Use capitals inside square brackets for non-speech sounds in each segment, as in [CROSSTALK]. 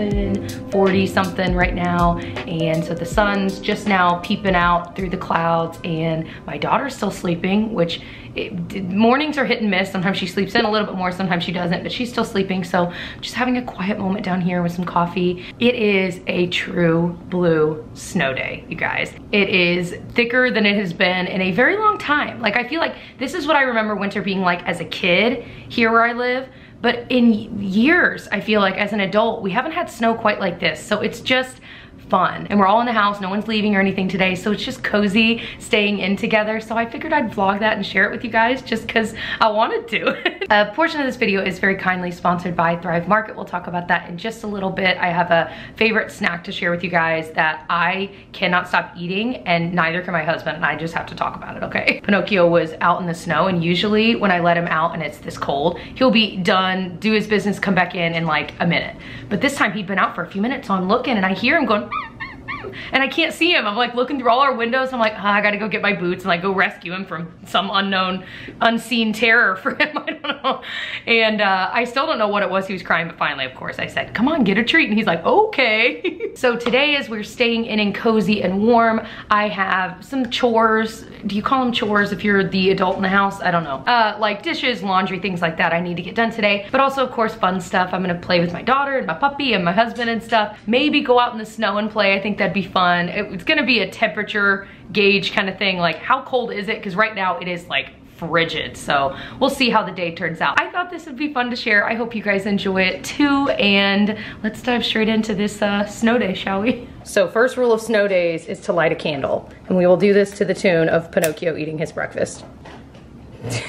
7.40 something right now. And so the sun's just now peeping out through the clouds and my daughter's still sleeping, which it, mornings are hit and miss. Sometimes she sleeps in a little bit more, sometimes she doesn't, but she's still sleeping. So just having a quiet moment down here with some coffee. It is a true blue snow day, you guys. It is thicker than it has been in a very long time. Like I feel like this is what I remember winter being like as a kid here where I live. But in years, I feel like as an adult, we haven't had snow quite like this. So it's just fun. And we're all in the house, no one's leaving or anything today, so it's just cozy staying in together. So I figured I'd vlog that and share it with you guys just because I wanted to. [LAUGHS] a portion of this video is very kindly sponsored by Thrive Market. We'll talk about that in just a little bit. I have a favorite snack to share with you guys that I cannot stop eating and neither can my husband and I just have to talk about it, okay? Pinocchio was out in the snow and usually when I let him out and it's this cold, he'll be done, do his business, come back in in like a minute. But this time he'd been out for a few minutes so I'm looking and I hear him going and I can't see him. I'm like looking through all our windows. I'm like, oh, I gotta go get my boots and like go rescue him from some unknown, unseen terror [LAUGHS] for him. I don't know. And uh, I still don't know what it was he was crying, but finally, of course, I said, come on, get a treat. And he's like, okay. [LAUGHS] so today as we're staying in and cozy and warm, I have some chores. Do you call them chores if you're the adult in the house? I don't know. Uh, like dishes, laundry, things like that I need to get done today. But also, of course, fun stuff. I'm gonna play with my daughter and my puppy and my husband and stuff. Maybe go out in the snow and play. I think that'd be fun. It, it's gonna be a temperature gauge kind of thing. Like how cold is it? Because right now it is like frigid. So we'll see how the day turns out. I thought this would be fun to share. I hope you guys enjoy it too. And let's dive straight into this uh, snow day, shall we? So first rule of snow days is to light a candle. And we will do this to the tune of Pinocchio eating his breakfast. [LAUGHS]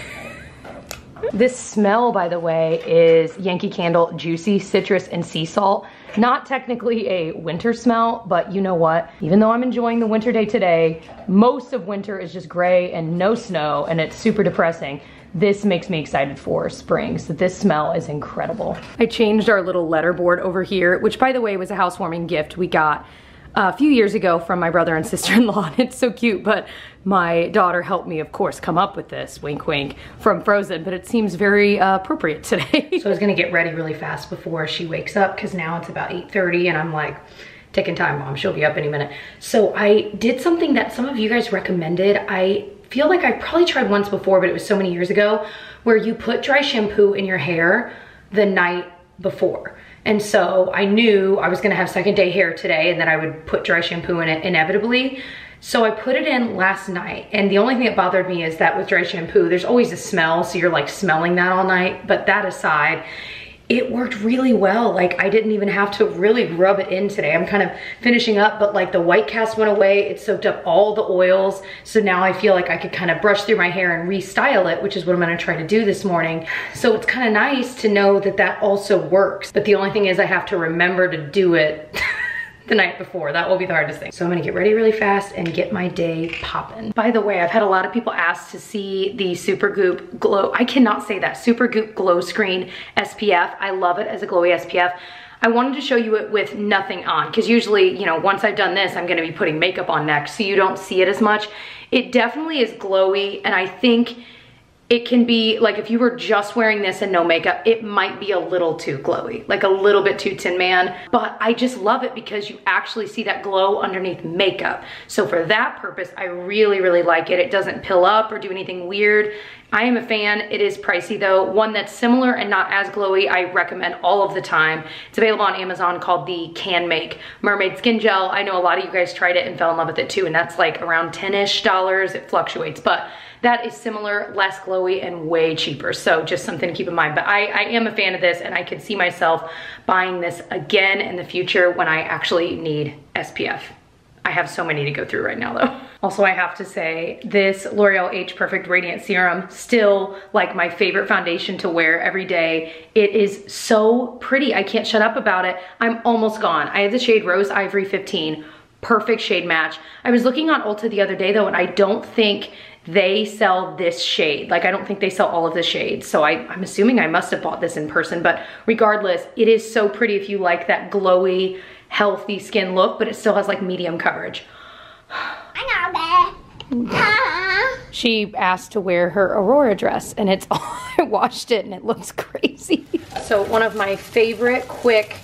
this smell, by the way, is Yankee Candle Juicy Citrus and Sea Salt. Not technically a winter smell, but you know what? Even though I'm enjoying the winter day today, most of winter is just gray and no snow and it's super depressing. This makes me excited for spring. So this smell is incredible. I changed our little letterboard over here, which by the way was a housewarming gift we got a few years ago from my brother and sister-in-law. [LAUGHS] and It's so cute, but my daughter helped me, of course, come up with this, wink wink, from Frozen, but it seems very uh, appropriate today. [LAUGHS] so I was gonna get ready really fast before she wakes up, because now it's about 8.30 and I'm like, taking time, mom, she'll be up any minute. So I did something that some of you guys recommended. I feel like I probably tried once before, but it was so many years ago, where you put dry shampoo in your hair the night before. And so I knew I was gonna have second day hair today and that I would put dry shampoo in it inevitably. So I put it in last night and the only thing that bothered me is that with dry shampoo, there's always a smell. So you're like smelling that all night. But that aside, it worked really well. Like I didn't even have to really rub it in today. I'm kind of finishing up, but like the white cast went away. It soaked up all the oils. So now I feel like I could kind of brush through my hair and restyle it, which is what I'm gonna try to do this morning. So it's kind of nice to know that that also works. But the only thing is I have to remember to do it [LAUGHS] the night before. That will be the hardest thing. So I'm gonna get ready really fast and get my day popping. By the way, I've had a lot of people ask to see the Super Goop Glow, I cannot say that, Supergoop Glow Screen SPF. I love it as a glowy SPF. I wanted to show you it with nothing on because usually, you know, once I've done this, I'm gonna be putting makeup on next so you don't see it as much. It definitely is glowy and I think it can be like if you were just wearing this and no makeup, it might be a little too glowy, like a little bit too Tin Man. But I just love it because you actually see that glow underneath makeup. So for that purpose, I really, really like it. It doesn't pill up or do anything weird. I am a fan. It is pricey though. One that's similar and not as glowy, I recommend all of the time. It's available on Amazon called the Canmake Mermaid Skin Gel. I know a lot of you guys tried it and fell in love with it too, and that's like around 10-ish dollars. It fluctuates, but that is similar, less glowy, and way cheaper. So just something to keep in mind. But I, I am a fan of this, and I could see myself buying this again in the future when I actually need SPF. I have so many to go through right now though. Also, I have to say this L'Oreal Age Perfect Radiant Serum, still like my favorite foundation to wear every day. It is so pretty. I can't shut up about it. I'm almost gone. I have the shade Rose Ivory 15. Perfect shade match. I was looking on Ulta the other day though, and I don't think they sell this shade. Like I don't think they sell all of the shades. So I, I'm assuming I must have bought this in person, but regardless, it is so pretty if you like that glowy, healthy skin look, but it still has like medium coverage. She asked to wear her Aurora dress and it's [LAUGHS] all, I washed it and it looks crazy. So one of my favorite quick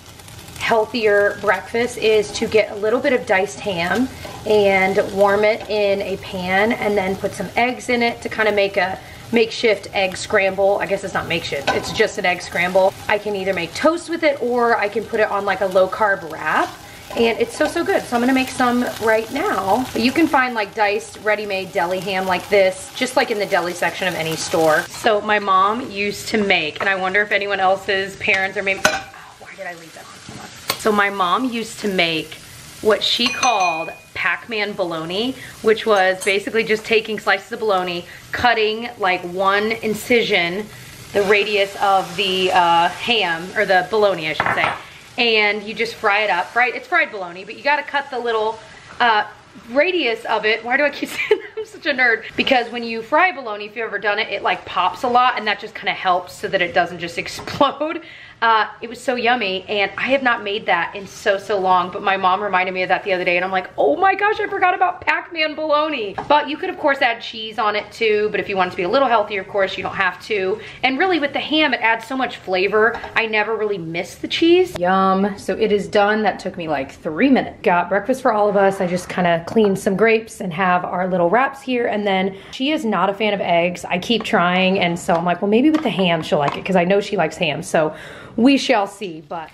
healthier breakfasts is to get a little bit of diced ham and warm it in a pan and then put some eggs in it to kind of make a makeshift egg scramble. I guess it's not makeshift, it's just an egg scramble. I can either make toast with it or I can put it on like a low carb wrap and it's so, so good. So I'm gonna make some right now. You can find like diced ready-made deli ham like this, just like in the deli section of any store. So my mom used to make, and I wonder if anyone else's parents or maybe, oh, why did I leave that on? So my mom used to make what she called Pac-Man bologna, which was basically just taking slices of bologna, cutting like one incision, the radius of the uh, ham, or the bologna I should say, and you just fry it up. Right, it's fried bologna, but you gotta cut the little uh, radius of it. Why do I keep [LAUGHS] saying I'm such a nerd? Because when you fry bologna, if you've ever done it, it like pops a lot and that just kind of helps so that it doesn't just [LAUGHS] explode. Uh, it was so yummy and I have not made that in so, so long, but my mom reminded me of that the other day and I'm like, oh my gosh, I forgot about Pac-Man bologna. But you could of course add cheese on it too, but if you want it to be a little healthier, of course, you don't have to. And really with the ham, it adds so much flavor. I never really miss the cheese. Yum, so it is done. That took me like three minutes. Got breakfast for all of us. I just kind of cleaned some grapes and have our little wraps here. And then she is not a fan of eggs. I keep trying. And so I'm like, well, maybe with the ham, she'll like it because I know she likes ham. So we shall see, but.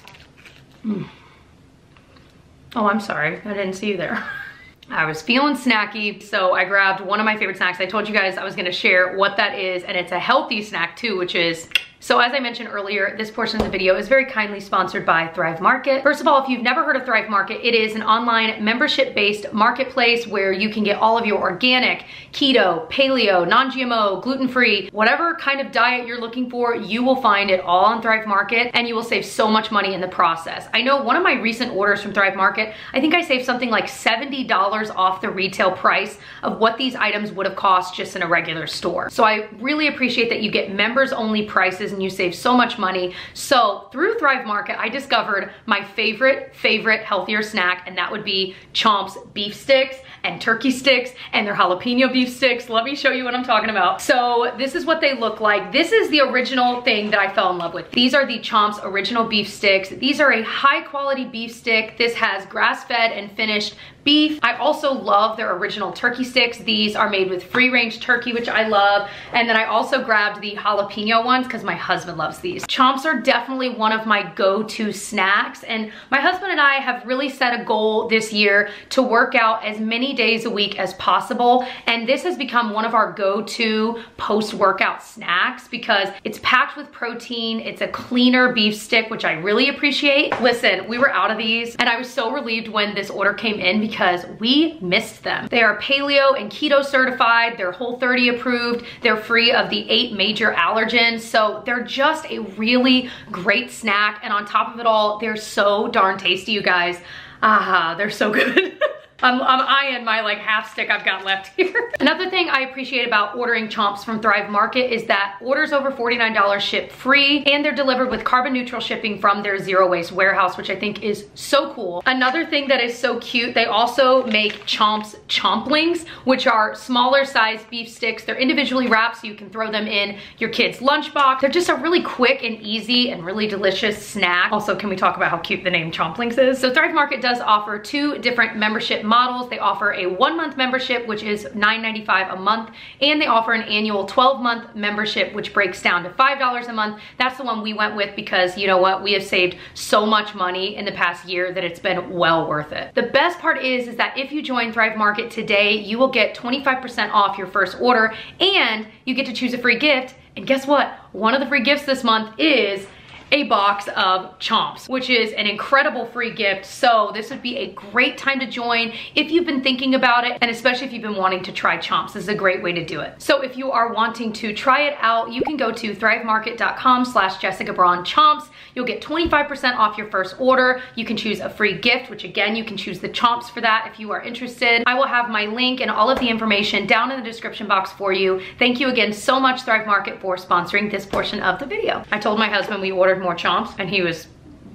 Oh, I'm sorry. I didn't see you there. [LAUGHS] I was feeling snacky, so I grabbed one of my favorite snacks. I told you guys I was gonna share what that is, and it's a healthy snack too, which is so as I mentioned earlier, this portion of the video is very kindly sponsored by Thrive Market. First of all, if you've never heard of Thrive Market, it is an online membership-based marketplace where you can get all of your organic, keto, paleo, non-GMO, gluten-free, whatever kind of diet you're looking for, you will find it all on Thrive Market and you will save so much money in the process. I know one of my recent orders from Thrive Market, I think I saved something like $70 off the retail price of what these items would have cost just in a regular store. So I really appreciate that you get members only prices and you save so much money. So through Thrive Market, I discovered my favorite, favorite healthier snack, and that would be Chomp's beef sticks and turkey sticks and their jalapeno beef sticks. Let me show you what I'm talking about. So this is what they look like. This is the original thing that I fell in love with. These are the Chomp's original beef sticks. These are a high quality beef stick. This has grass fed and finished beef. I also love their original turkey sticks. These are made with free range turkey, which I love. And then I also grabbed the jalapeno ones because my husband loves these. Chomps are definitely one of my go-to snacks. And my husband and I have really set a goal this year to work out as many days a week as possible. And this has become one of our go-to post-workout snacks because it's packed with protein. It's a cleaner beef stick, which I really appreciate. Listen, we were out of these and I was so relieved when this order came in because because we missed them. They are paleo and keto certified. They're Whole 30 approved. They're free of the eight major allergens. So they're just a really great snack. And on top of it all, they're so darn tasty, you guys. Ah, they're so [LAUGHS] good. I'm, I'm eyeing my like half stick I've got left [LAUGHS] here. Another thing I appreciate about ordering chomps from Thrive Market is that orders over $49 ship free and they're delivered with carbon neutral shipping from their zero waste warehouse, which I think is so cool. Another thing that is so cute, they also make chomps chomplings, which are smaller size beef sticks. They're individually wrapped so you can throw them in your kid's lunchbox. They're just a really quick and easy and really delicious snack. Also, can we talk about how cute the name chomplings is? So Thrive Market does offer two different membership models. They offer a one month membership, which is $9.95 a month, and they offer an annual 12 month membership, which breaks down to $5 a month. That's the one we went with because you know what? We have saved so much money in the past year that it's been well worth it. The best part is, is that if you join Thrive Market today, you will get 25% off your first order and you get to choose a free gift. And guess what? One of the free gifts this month is a box of Chomps, which is an incredible free gift. So this would be a great time to join if you've been thinking about it, and especially if you've been wanting to try Chomps. This is a great way to do it. So if you are wanting to try it out, you can go to thrivemarket.com slash Jessica Braun Chomps. You'll get 25% off your first order. You can choose a free gift, which again, you can choose the Chomps for that if you are interested. I will have my link and all of the information down in the description box for you. Thank you again so much, Thrive Market, for sponsoring this portion of the video. I told my husband we ordered more chomps and he was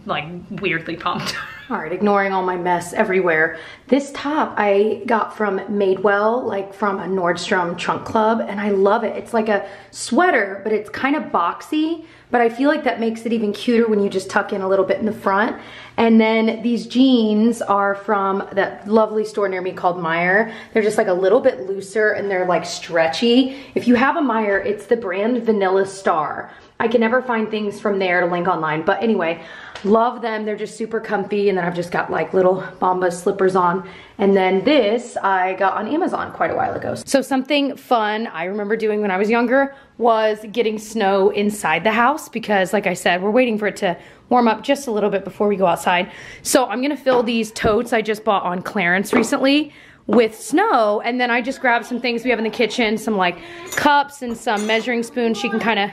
like weirdly pumped. [LAUGHS] All right, ignoring all my mess everywhere. This top I got from Madewell, like from a Nordstrom trunk club, and I love it. It's like a sweater, but it's kind of boxy, but I feel like that makes it even cuter when you just tuck in a little bit in the front. And then these jeans are from that lovely store near me called Meijer. They're just like a little bit looser and they're like stretchy. If you have a Meijer, it's the brand Vanilla Star. I can never find things from there to link online. But anyway, love them. They're just super comfy. And then I've just got like little Bombas slippers on. And then this I got on Amazon quite a while ago. So something fun I remember doing when I was younger was getting snow inside the house because like I said, we're waiting for it to warm up just a little bit before we go outside. So I'm gonna fill these totes I just bought on clearance recently with snow and then I just grabbed some things we have in the kitchen, some like cups and some measuring spoons she can kind of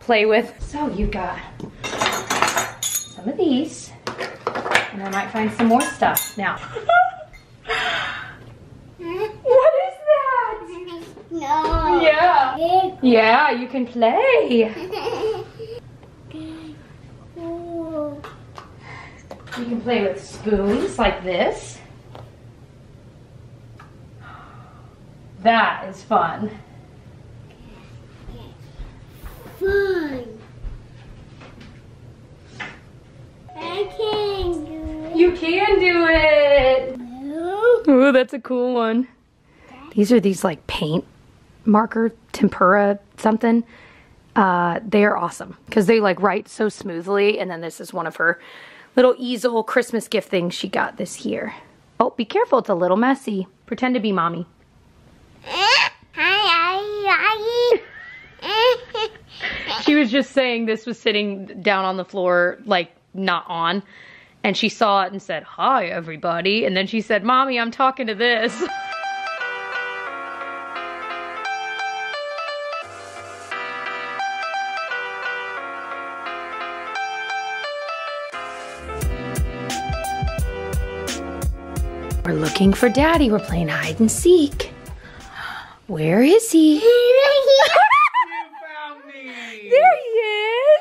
play with. So you've got some of these, and I might find some more stuff. Now, [LAUGHS] what is that? No. Yeah. Yeah, you can play. You can play with spoons like this. That is fun. Fun. I can do it. You can do it. No. Ooh, that's a cool one. These are these like paint marker tempera something. Uh, they are awesome because they like write so smoothly. And then this is one of her little easel Christmas gift things she got this year. Oh, be careful, it's a little messy. Pretend to be mommy. Hi, hi, hi. She was just saying this was sitting down on the floor, like not on. And she saw it and said, Hi, everybody. And then she said, Mommy, I'm talking to this. [LAUGHS] We're looking for daddy. We're playing hide and seek. Where is he? [LAUGHS]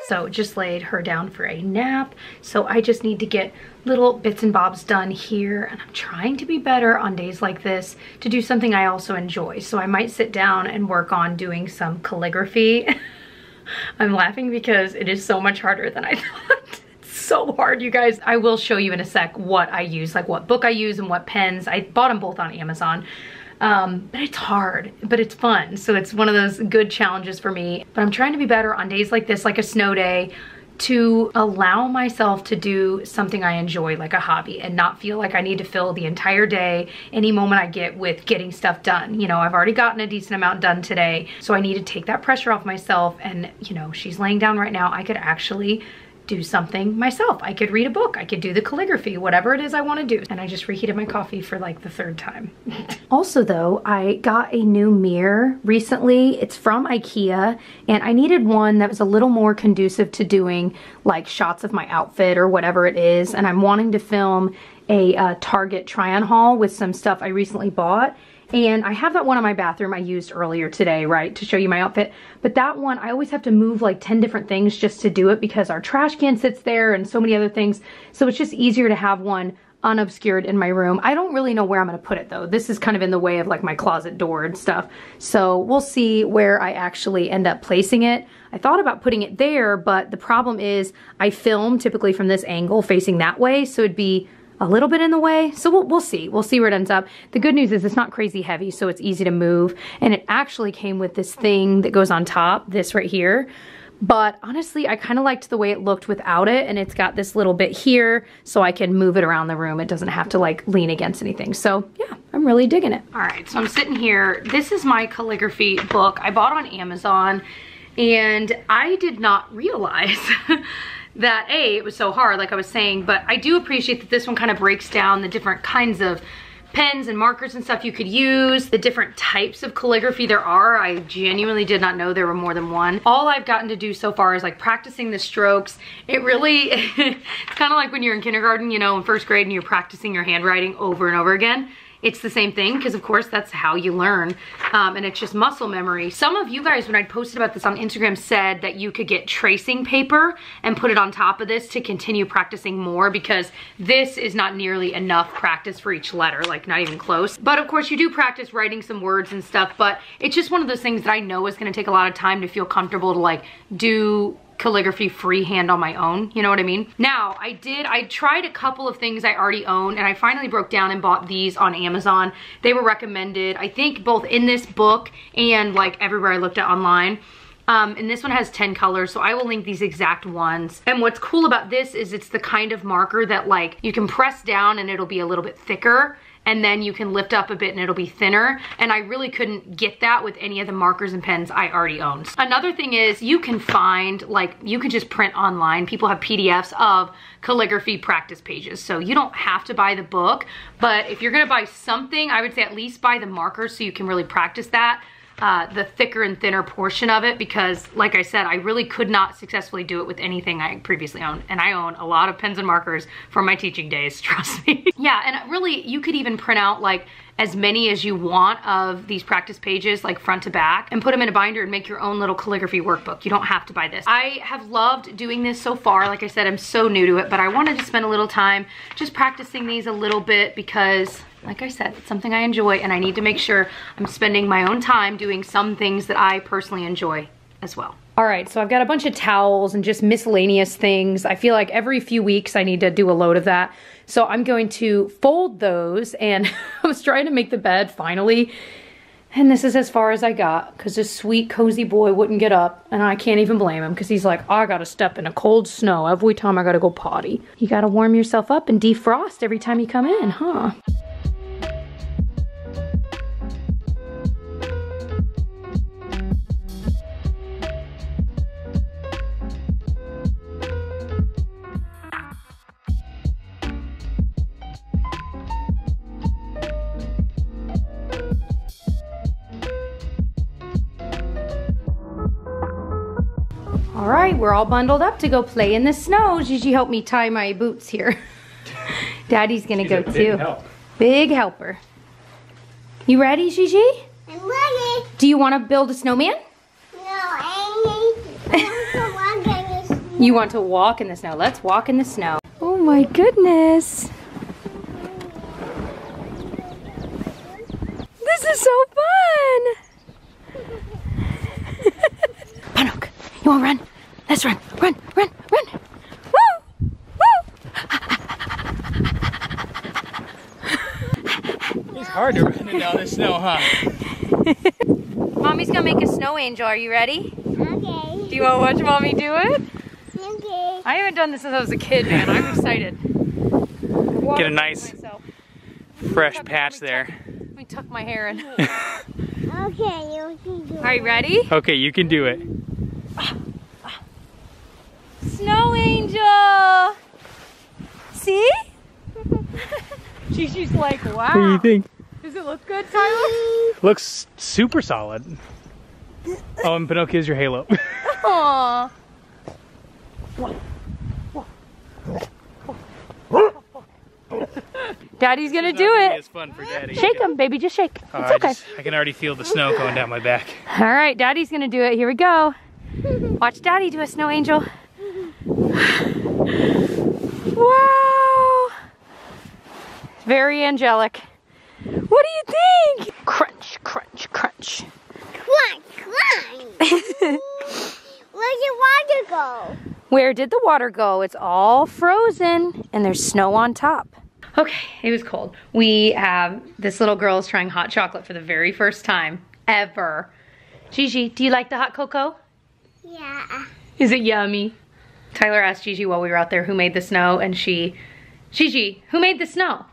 So just laid her down for a nap. So I just need to get little bits and bobs done here. And I'm trying to be better on days like this to do something I also enjoy. So I might sit down and work on doing some calligraphy. [LAUGHS] I'm laughing because it is so much harder than I [LAUGHS] thought. It's so hard, you guys. I will show you in a sec what I use, like what book I use and what pens. I bought them both on Amazon. Um, but it's hard, but it's fun. So it's one of those good challenges for me. But I'm trying to be better on days like this, like a snow day, to allow myself to do something I enjoy, like a hobby, and not feel like I need to fill the entire day, any moment I get with getting stuff done. You know, I've already gotten a decent amount done today, so I need to take that pressure off myself. And, you know, she's laying down right now. I could actually do something myself. I could read a book, I could do the calligraphy, whatever it is I want to do. And I just reheated my coffee for like the third time. [LAUGHS] also though, I got a new mirror recently. It's from Ikea and I needed one that was a little more conducive to doing like shots of my outfit or whatever it is. And I'm wanting to film a uh, Target try on haul with some stuff I recently bought. And I have that one in my bathroom I used earlier today, right, to show you my outfit. But that one, I always have to move like 10 different things just to do it because our trash can sits there and so many other things. So it's just easier to have one unobscured in my room. I don't really know where I'm gonna put it though. This is kind of in the way of like my closet door and stuff. So we'll see where I actually end up placing it. I thought about putting it there, but the problem is I film typically from this angle facing that way. So it'd be a little bit in the way. So we'll, we'll see. We'll see where it ends up. The good news is it's not crazy heavy, so it's easy to move. And it actually came with this thing that goes on top, this right here. But honestly, I kind of liked the way it looked without it. And it's got this little bit here so I can move it around the room. It doesn't have to like lean against anything. So yeah, I'm really digging it. All right, so I'm sitting here. This is my calligraphy book I bought on Amazon. And I did not realize [LAUGHS] that A, it was so hard, like I was saying, but I do appreciate that this one kind of breaks down the different kinds of pens and markers and stuff you could use, the different types of calligraphy there are. I genuinely did not know there were more than one. All I've gotten to do so far is like practicing the strokes. It really, [LAUGHS] it's kind of like when you're in kindergarten, you know, in first grade and you're practicing your handwriting over and over again. It's the same thing because of course that's how you learn um, and it's just muscle memory. Some of you guys when I posted about this on Instagram said that you could get tracing paper and put it on top of this to continue practicing more because this is not nearly enough practice for each letter, like not even close. But of course you do practice writing some words and stuff, but it's just one of those things that I know is gonna take a lot of time to feel comfortable to like do calligraphy freehand on my own, you know what I mean? Now, I did, I tried a couple of things I already own and I finally broke down and bought these on Amazon. They were recommended, I think both in this book and like everywhere I looked at online. Um, and this one has 10 colors, so I will link these exact ones. And what's cool about this is it's the kind of marker that like you can press down and it'll be a little bit thicker and then you can lift up a bit and it'll be thinner. And I really couldn't get that with any of the markers and pens I already owned. Another thing is you can find, like you can just print online. People have PDFs of calligraphy practice pages. So you don't have to buy the book, but if you're gonna buy something, I would say at least buy the markers so you can really practice that uh, the thicker and thinner portion of it because like I said, I really could not successfully do it with anything I previously owned. And I own a lot of pens and markers from my teaching days, [LAUGHS] trust me. yeah, and really you could even print out like as many as you want of these practice pages like front to back and put them in a binder and make your own little calligraphy workbook. You don't have to buy this. I have loved doing this so far. Like I said, I'm so new to it, but I wanted to spend a little time just practicing these a little bit because like I said, it's something I enjoy and I need to make sure I'm spending my own time doing some things that I personally enjoy as well. All right, so I've got a bunch of towels and just miscellaneous things. I feel like every few weeks I need to do a load of that. So I'm going to fold those and [LAUGHS] I was trying to make the bed finally. And this is as far as I got because this sweet cozy boy wouldn't get up and I can't even blame him because he's like, I gotta step in a cold snow every time I gotta go potty. You gotta warm yourself up and defrost every time you come in, huh? All right, we're all bundled up to go play in the snow. Gigi help me tie my boots here. [LAUGHS] Daddy's gonna She's go a big too. help. Big helper. You ready, Gigi? I'm ready. Do you wanna build a snowman? No, I need to walk in this. You want to walk in the snow. Let's walk in the snow. Oh my goodness. This is so fun. Panuk, you wanna run? Let's run, run, run, run. Woo! Woo! It's hard to run down the snow, huh? [LAUGHS] Mommy's gonna make a snow angel. Are you ready? Okay. Do you wanna watch mommy do it? Okay. I haven't done this since I was a kid, man. I'm excited. Get a nice Myself. fresh patch there. Let me tuck my hair in. [LAUGHS] Okay, you can do Are you ready? Okay, you can do it. Snow angel! See? Gigi's like, wow. What do you think? Does it look good, Tyler? Looks super solid. Oh, and Pinocchio's your halo. [LAUGHS] Aww. Daddy's gonna do it. It's fun for Daddy. Shake him, baby, just shake. Oh, It's I, okay. just- I can already feel the snow going down my back. All right, Daddy's gonna do it. Here we go. Watch Daddy do a snow angel. [LAUGHS] Wow. Very angelic. What do you think? Crunch, crunch, crunch. Crunch, crunch. [LAUGHS] Where'd your water go? Where did the water go? It's all frozen and there's snow on top. Okay, it was cold. We have this little girl is trying hot chocolate for the very first time ever. Gigi, do you like the hot cocoa? Yeah. Is it yummy? Tyler asked Gigi while we were out there who made the snow and she, Gigi, who made the snow?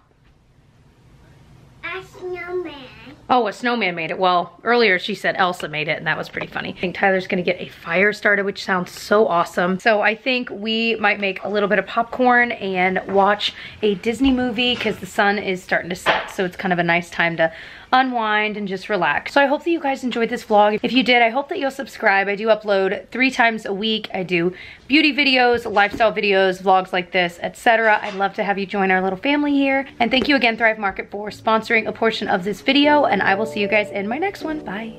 A snowman. Oh, a snowman made it. Well, earlier she said Elsa made it, and that was pretty funny. I think Tyler's gonna get a fire started, which sounds so awesome. So I think we might make a little bit of popcorn and watch a Disney movie because the sun is starting to set. So it's kind of a nice time to unwind and just relax. So I hope that you guys enjoyed this vlog. If you did, I hope that you'll subscribe. I do upload three times a week. I do beauty videos, lifestyle videos, vlogs like this, etc. I'd love to have you join our little family here. And thank you again, Thrive Market, for sponsoring a portion of this video. And I will see you guys in my next one. Bye.